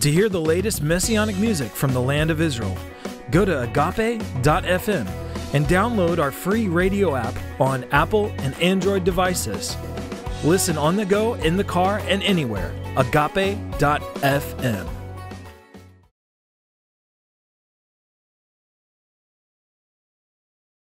To hear the latest messianic music from the land of Israel, go to agape.fm and download our free radio app on Apple and Android devices. Listen on the go, in the car, and anywhere. Agape.fm.